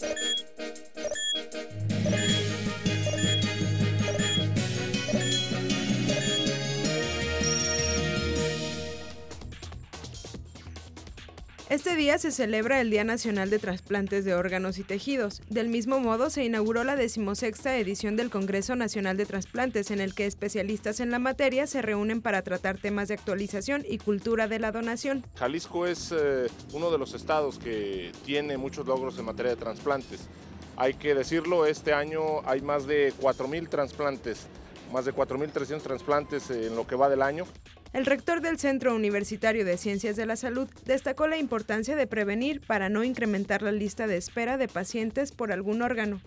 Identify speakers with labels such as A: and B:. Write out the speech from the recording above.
A: you. Este día se celebra el Día Nacional de Trasplantes de Órganos y Tejidos. Del mismo modo, se inauguró la decimosexta edición del Congreso Nacional de Trasplantes, en el que especialistas en la materia se reúnen para tratar temas de actualización y cultura de la donación.
B: Jalisco es eh, uno de los estados que tiene muchos logros en materia de trasplantes. Hay que decirlo, este año hay más de 4.000 trasplantes, más de 4.300 trasplantes en lo que va del año.
A: El rector del Centro Universitario de Ciencias de la Salud destacó la importancia de prevenir para no incrementar la lista de espera de pacientes por algún órgano.